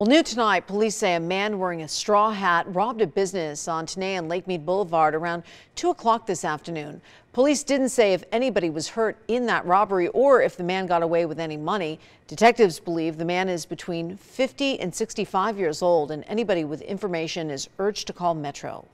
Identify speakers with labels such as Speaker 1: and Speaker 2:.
Speaker 1: Well, new tonight, police say a man wearing a straw hat robbed a business on Tenaya and Lake Mead Boulevard around 2 o'clock this afternoon. Police didn't say if anybody was hurt in that robbery or if the man got away with any money. Detectives believe the man is between 50 and 65 years old, and anybody with information is urged to call Metro.